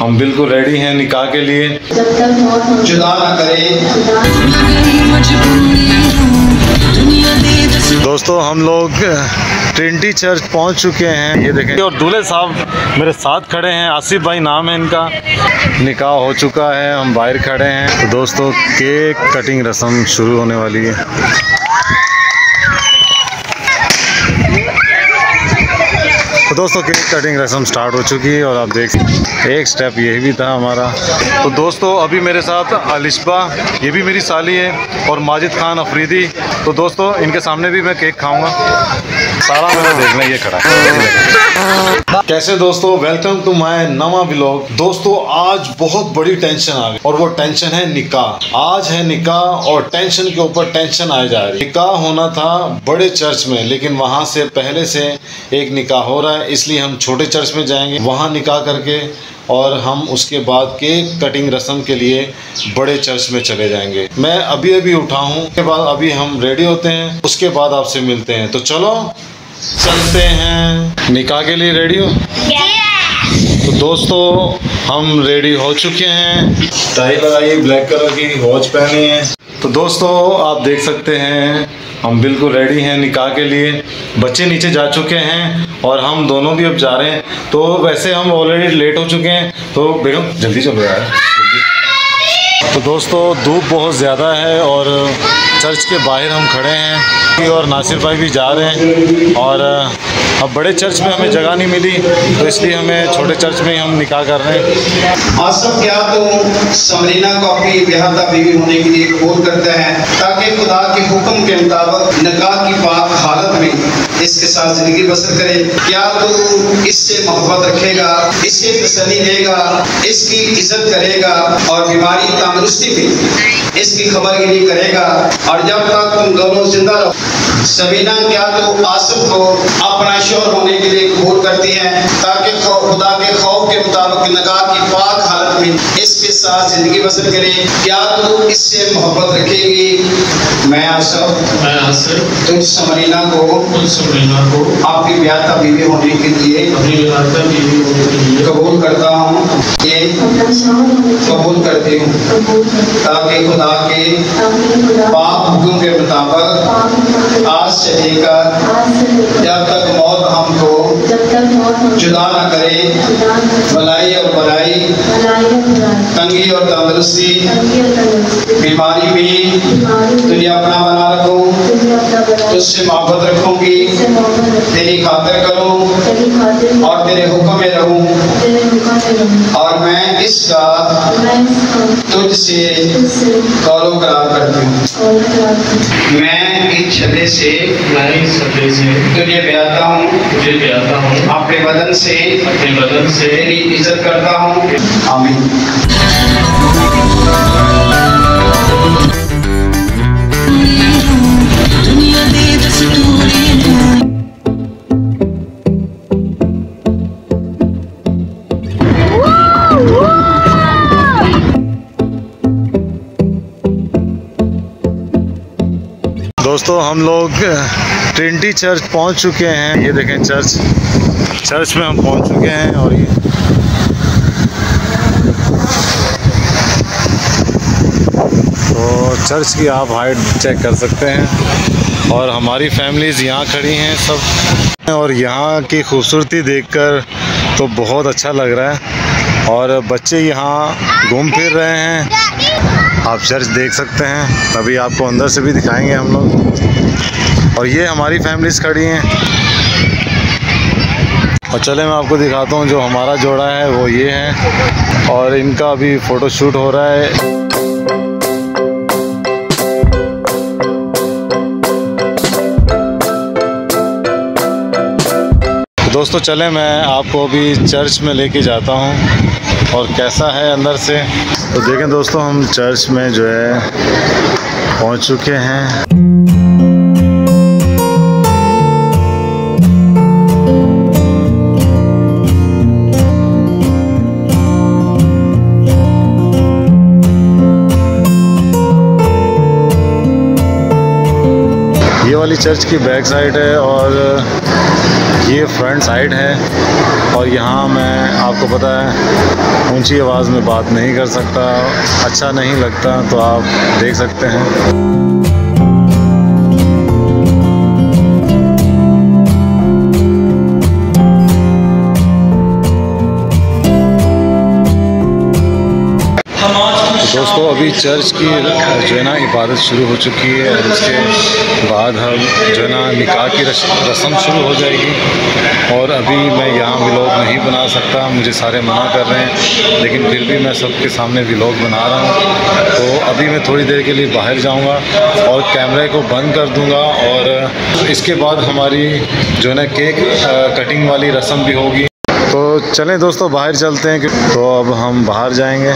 हम बिल्कुल रेडी हैं निकाह के लिए। जुदा न करे। दोस्तों हम लोग ट्रिनिटी चर्च पहुँच चुके हैं। ये देखें। और दूल्हे साहब मेरे साथ खड़े हैं। आसिफ भाई नाम है इनका। निकाह हो चुका है हम बाहर खड़े हैं। तो दोस्तों केक कटिंग रस्म शुरू होने वाली है। दोस्तों केक कटिंग रस्म स्टार्ट हो चुकी है और आप देख एक स्टेप यही भी था हमारा। तो दोस्तों, अभी मेरे साथ अलिशबा ये भी मेरी साली है और माजिद खान अफरीदी। तो दोस्तों, इनके सामने भी मैं केक खाऊँगा। सारा मैंने देखना, ये खड़ा कैसे दोस्तों वेलकम टू माय नवा व्लॉग दोस्तों, आज बहुत बड़ी टेंशन आ गई और वो टेंशन है निकाह। आज है निकाह और टेंशन के ऊपर टेंशन आए जा रही निकाह होना था बड़े चर्च में, लेकिन वहाँ से पहले से एक निकाह हो रहा है। इसलिए हम छोटे चर्च में जाएँगे, वहाँ निकाह करके और हम उसके बाद के कटिंग रस्म के लिए बड़े चर्च में चले जाएँगे। मैं अभी अभी उठा हूँ, उसके बाद अभी हम रेडी होते हैं, उसके बाद आपसे मिलते हैं। तो चलो, चलते हैं। निकाह के लिए रेडी हो? दोस्तों, हम रेडी हो चुके हैं। टाई लगाई ब्लैक कलर की वॉच पहनी है। तो दोस्तों, आप देख सकते हैं, हम बिल्कुल रेडी हैं निकाह के लिए। बच्चे नीचे जा चुके हैं और हम दोनों भी अब जा रहे हैं। तो वैसे हम ऑलरेडी लेट हो चुके हैं। तो बेगम, जल्दी चलो यार। तो दोस्तों, धूप बहुत ज़्यादा है और चर्च के बाहर हम खड़े हैं। और नासिर भाई भी जा रहे हैं। और अब बड़े चर्च में हमें जगह नहीं मिली तो इसलिए हमें छोटे चर्च में ही हम निकाह कर रहे हैं। क्या तो समरीना को अपनी बेहदा बीवी होने के लिए कबूल करता है? ताकि खुदा के हुक्म के मुताबिक निकाह की पाक हालत में इसके साथ ज़िंदगी बसर करे। क्या तू इससे मोहब्बत रखेगा इससे तसली देगा, इसकी इज़्ज़त करेगा और बीमारी तंदुरुस्ती में इसकी खबरगिरी करेगा? और जब तक तुम दोनों ज़िंदा रहो सबीना क्या तो आसिफ को अपना शोर होने के लिए कबूल करती हैं ताकि खुदा के खौफ के मुताबिक नगाह की पाक हालत में इसके साथ ज़िंदगी बसर करे। क्या तू इससे मोहब्बत रखेगी। मैं आसिफ मैं आसिफ तुझ समरीना को उन सुनैना को आपकी ब्याता बीवी होने के लिए अपनी विरासत बीवी होने के लिए कबूल करता हूँ। ये कबूल करती हूँ। ताकि खुदा के पाक हुक्म के मुताबिक आज से लेकर जब तक मौत हमको हम जुदा न करे। भलाई और बुराई भलाई तंगी और तंदुरुस्ती। बीमारी भी दुनिया अपना बना रखूँ। तुझसे मोहब्बत रखूँगी। तेरी खातिर करूँ और तेरे हुक्म में रहूँ। और मैं इसका तुझसे तुझसे गौरव करार करती हूँ। मैं इस छले से मैं इस सदे से तुझे ब्याता हूँ। तुझे प्याता हूँ। अपने बदन से अपने बदन से तेरी इज़्ज़त करता हूँ। आमीन। दोस्तों, हम लोग ट्रिनिटी चर्च पहुँच चुके हैं। ये देखें, चर्च चर्च में हम पहुँच चुके हैं और ये तो चर्च की आप हाइट चेक कर सकते हैं और हमारी फैमिलीज़ यहाँ खड़ी हैं, सब। और यहाँ की खूबसूरती देखकर तो बहुत अच्छा लग रहा है। और बच्चे यहाँ घूम फिर रहे हैं। आप चर्च देख सकते हैं अभी आपको अंदर से भी दिखाएँगे हम लोग। और ये हमारी फैमिलीज़ खड़ी हैं। और चले, मैं आपको दिखाता हूँ जो हमारा जोड़ा है, वो ये है। और इनका अभी फ़ोटो शूट हो रहा है। दोस्तों, चले, मैं आपको अभी चर्च में लेके जाता हूँ। और कैसा है अंदर से? तो देखें दोस्तों, हम चर्च में जो है पहुँच चुके हैं। ये वाली चर्च की बैक साइड है और ये फ्रंट साइड है। और यहाँ मैं, आपको पता है, ऊँची आवाज़ में बात नहीं कर सकता अच्छा नहीं लगता तो आप देख सकते हैं। दोस्तों, अभी चर्च की जो है ना, इबादत शुरू हो चुकी है और उसके बाद हम जो है ना, निकाह की रस्म शुरू हो जाएगी। और अभी मैं यहाँ व्लॉग नहीं बना सकता, मुझे सारे मना कर रहे हैं, लेकिन फिर भी मैं सबके सामने व्लॉग बना रहा हूँ। तो अभी मैं थोड़ी देर के लिए बाहर जाऊँगा और कैमरे को बंद कर दूँगा और इसके बाद हमारी जो है ना, केक कटिंग वाली रस्म भी होगी। तो चलें दोस्तों, बाहर चलते हैं। तो अब हम बाहर जाएँगे।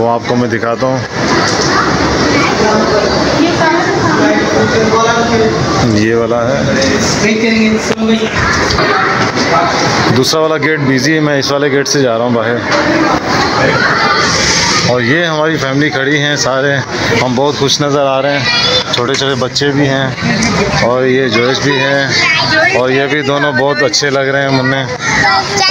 वो आपको मैं दिखाता हूँ। ये वाला है। दूसरा वाला गेट बिज़ी है, मैं इस वाले गेट से जा रहा हूँ बाहर। और ये हमारी फैमिली खड़ी हैं सारे। हम बहुत खुश नज़र आ रहे हैं। छोटे छोटे बच्चे भी हैं और ये जोश भी है और ये भी दोनों बहुत अच्छे लग रहे हैं मुन्ने।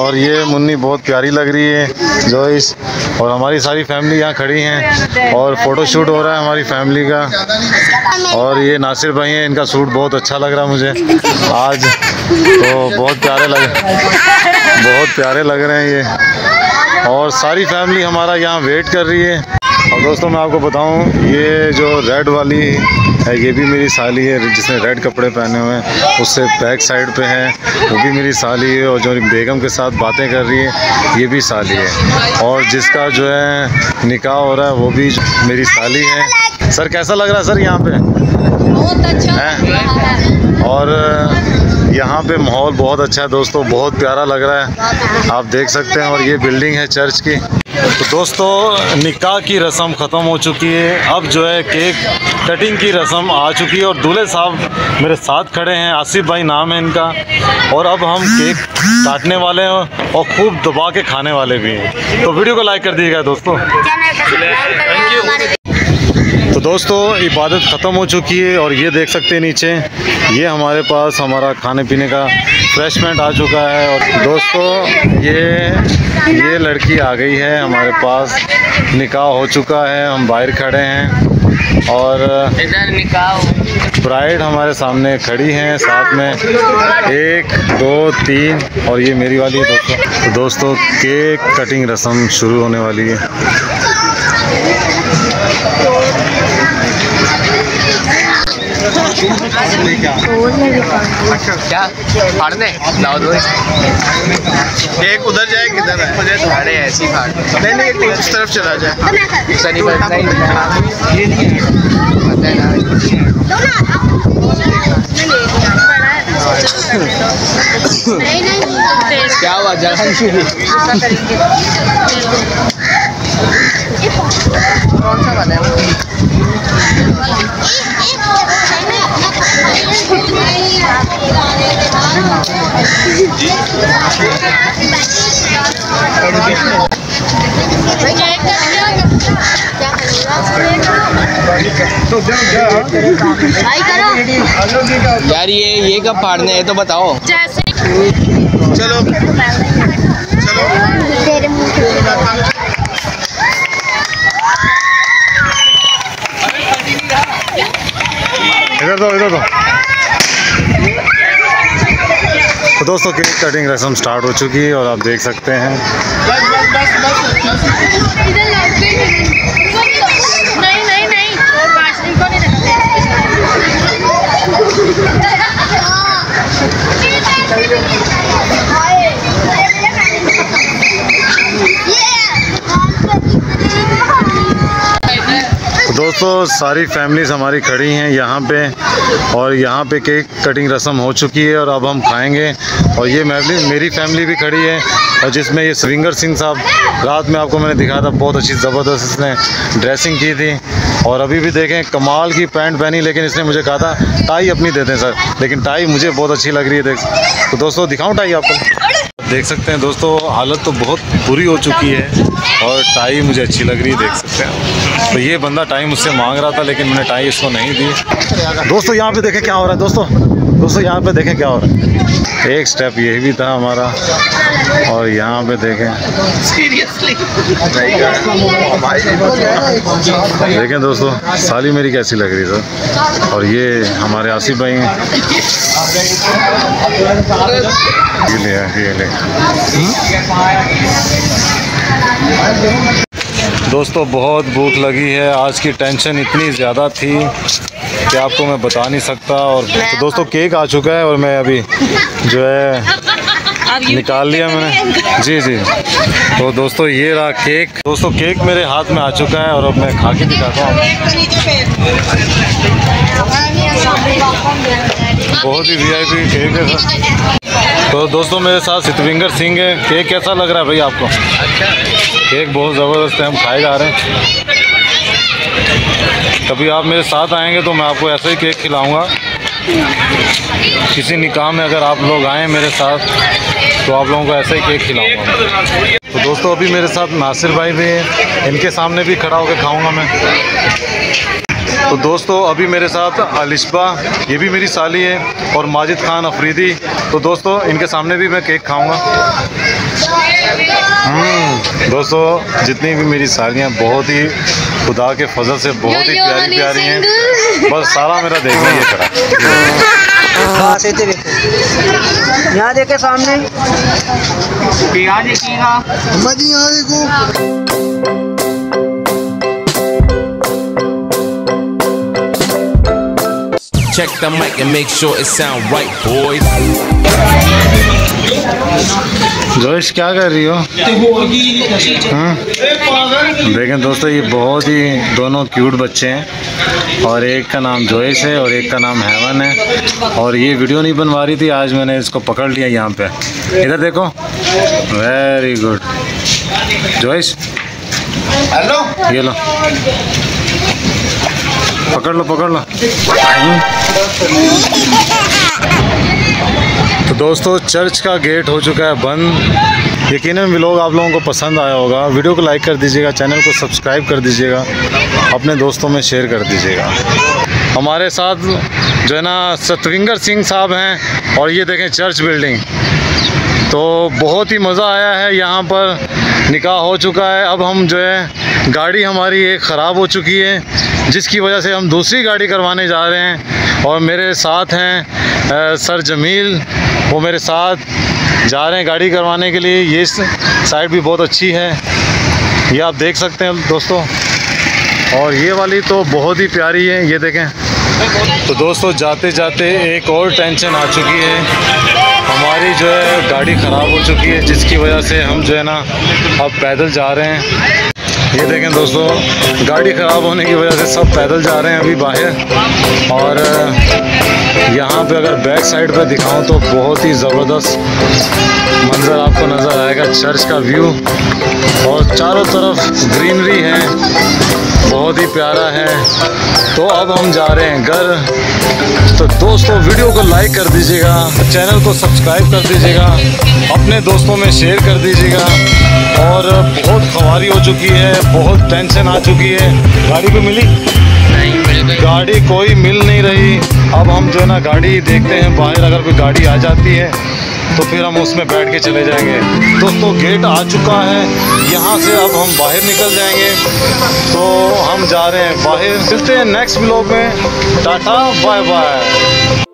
और ये मुन्नी बहुत प्यारी लग रही है जोइस और हमारी सारी फैमिली यहाँ खड़ी हैं और फ़ोटो शूट हो रहा है हमारी फैमिली का। और ये नासिर भाई हैं, इनका सूट बहुत अच्छा लग रहा है मुझे। आज तो बहुत प्यारे लग, बहुत प्यारे लग रहे हैं ये। और सारी फैमिली हमारा यहाँ वेट कर रही है। और दोस्तों मैं आपको बताऊँ ये जो रेड वाली है ये भी मेरी साली है जिसने रेड कपड़े पहने हुए हैं उससे बैक साइड पे है वो भी मेरी साली है और जो बेगम के साथ बातें कर रही है ये भी साली है। और जिसका जो है निकाह हो रहा है वो भी मेरी साली है। सर कैसा लग रहा है सर यहाँ पे? बहुत अच्छा। हैं? और यहाँ पे माहौल बहुत अच्छा है दोस्तों बहुत प्यारा लग रहा है। आप देख सकते हैं और ये बिल्डिंग है चर्च की। तो दोस्तों निकाह की रस्म ख़त्म हो चुकी है। अब जो है केक कटिंग की रस्म आ चुकी है और दूल्हे साहब मेरे साथ खड़े हैं। आसिफ भाई नाम है इनका। और अब हम केक काटने वाले हैं और खूब दबा के खाने वाले भी हैं। तो वीडियो को लाइक कर दीजिएगा दोस्तों। तो दोस्तों इबादत ख़त्म हो चुकी है और ये देख सकते हैं नीचे ये हमारे पास हमारा खाने पीने का फ्रेशमेंट आ चुका है और दोस्तों ये ये लड़की आ गई है हमारे पास निकाह हो चुका है हम बाहर खड़े हैं और इधर निकाह ब्राइड हमारे सामने खड़ी हैं साथ में। एक दो तीन और ये मेरी वाली है दोस्तों। तो दोस्तों केक कटिंग रस्म शुरू होने वाली है। क्या फाड़ने लाओ दो एक उधर जाए किधर है? फाड़े ऐसी फाड़ नहीं नहीं इस तरफ़ चला जाए सनी बस नहीं पता है ना क्या हुआ जगह यार ये ये कब फाड़ने हैं? तो बताओ। चलो चलो। इधर दो इधर दो तो दोस्तों केक कटिंग रस्म स्टार्ट हो चुकी है और आप देख सकते हैं बस बस बस बस बस नहीं नहीं नहीं और पाँच दिन को नहीं तो दोस्तों सारी फैमिलीज़ हमारी खड़ी हैं यहाँ पे और यहाँ पे केक कटिंग रस्म हो चुकी है और अब हम खाएँगे। और ये फैमिली मेरी फैमिली भी खड़ी है और जिसमें ये सविंगर सिंह साहब, रात में आपको मैंने दिखाया था, बहुत अच्छी ज़बरदस्त इसने ड्रेसिंग की थी। और अभी भी देखें, कमाल की पैंट पहनी, लेकिन इसने मुझे कहा था, टाई अपनी दे दें सर लेकिन टाई मुझे बहुत अच्छी लग रही है, देख। तो दोस्तों, दिखाऊँ टाई आपको? देख सकते हैं दोस्तों, हालत तो बहुत बुरी हो चुकी है और टाई मुझे अच्छी लग रही है, देख सकते हैं। तो ये बंदा टाई मुझसे मांग रहा था, लेकिन मैंने टाई इसको नहीं दी। दोस्तों, यहाँ पे देखें क्या हो रहा है, दोस्तों। दोस्तों यहाँ पे देखें क्या हो रहा है। एक स्टेप यही भी था हमारा और यहाँ पे देखें। देखें दोस्तों साली मेरी कैसी लग रही है सर? और ये हमारे आसिफ भाई हैं। ये ले ये ले। दोस्तों बहुत भूख लगी है। आज की टेंशन इतनी ज़्यादा थी कि आपको मैं बता नहीं सकता और तो दोस्तों केक आ चुका है और मैं अभी जो है निकाल लिया मैंने। जी जी। तो दोस्तों ये रहा केक दोस्तों केक मेरे हाथ में आ चुका है और अब मैं खा के दिखाता हूँ। बहुत ही वीआईपी केक है सर। तो दोस्तों मेरे साथ सितविंगर सिंह है। केक कैसा लग रहा है भाई आपको? अच्छा केक बहुत ज़बरदस्त है, हम खाए जा रहे हैं। कभी आप मेरे साथ आएँगे तो मैं आपको ऐसा ही केक खिलाऊँगा। किसी निकाह में अगर आप लोग आएँ मेरे साथ तो आप लोगों को ऐसा ही केक खिलाऊँगा। तो दोस्तों अभी मेरे साथ नासिर भाई भी हैं। इनके सामने भी खड़ा होकर खाऊँगा मैं। तो दोस्तों अभी मेरे साथ अलिशबा ये भी मेरी साली है और माजिद खान अफरीदी। तो दोस्तों इनके सामने भी मैं केक खाऊँगा। हम्म, दोस्तों जितनी भी मेरी सालियाँ बहुत ही खुदा के फजल से बहुत ही प्यारी प्यारी हैं। बस सारा मेरा देखना ये करा। हाँ यहाँ देखे सामने। यहाँ देखिएगा Check the mic and make sure it sound right, boys. जोश क्या कर रही हो? हाँ? देखें दोस्तों ये बहुत ही दोनों क्यूट बच्चे हैं और एक का नाम जोइस है और एक का नाम हैवन है। और ये वीडियो नहीं बनवा रही थी आज मैंने इसको पकड़ लिया यहाँ पे। इधर देखो। वेरी गुड जोइस हेलो? ये लो। पकड़ लो पकड़ लो। तो दोस्तों, चर्च का गेट हो चुका है बंद। यकीनन व्लॉग आप लोगों को पसंद आया होगा। वीडियो को लाइक कर दीजिएगा, चैनल को सब्सक्राइब कर दीजिएगा, अपने दोस्तों में शेयर कर दीजिएगा। हमारे साथ जो है ना, सतविंगर सिंह साहब हैं, और ये देखें, चर्च बिल्डिंग। तो बहुत ही मज़ा आया है, यहाँ पर निकाह हो चुका है। अब हम जो है, गाड़ी हमारी एक ख़राब हो चुकी है, जिसकी वजह से हम दूसरी गाड़ी करवाने जा रहे हैं। और मेरे साथ हैं सर जमील, वो मेरे साथ जा रहे हैं गाड़ी करवाने के लिए। ये साइड भी बहुत अच्छी है, ये आप देख सकते हैं दोस्तों। और ये वाली तो बहुत ही प्यारी है, ये देखें। तो दोस्तों जाते जाते एक और टेंशन आ चुकी है। हमारी जो है गाड़ी ख़राब हो चुकी है, जिसकी वजह से हम जो है ना अब पैदल जा रहे हैं। ये देखें दोस्तों, गाड़ी ख़राब होने की वजह से सब पैदल जा रहे हैं अभी बाहर। और यहाँ पे अगर बैक साइड पे दिखाऊँ तो बहुत ही ज़बरदस्त मंज़र आपको नज़र आएगा, चर्च का व्यू। और चारों तरफ़ ग्रीनरी है, बहुत ही प्यारा है। तो अब हम जा रहे हैं घर। तो दोस्तों, वीडियो को लाइक कर दीजिएगा, चैनल को सब्सक्राइब कर दीजिएगा, अपने दोस्तों में शेयर कर दीजिएगा। और बहुत खवारी हो चुकी है, बहुत टेंशन आ चुकी है। गाड़ी को मिली? गाड़ी कोई मिल नहीं रही। अब हम जो है ना गाड़ी देखते हैं, बाहर अगर कोई गाड़ी आ जाती है तो फिर हम उसमें बैठ के चले जाएँगे। दोस्तों, गेट आ चुका है। यहाँ से अब हम बाहर निकल जाएँगे। तो हम जा रहे हैं बाहर। मिलते हैं नेक्स्ट ब्लॉग में। Tata bye bye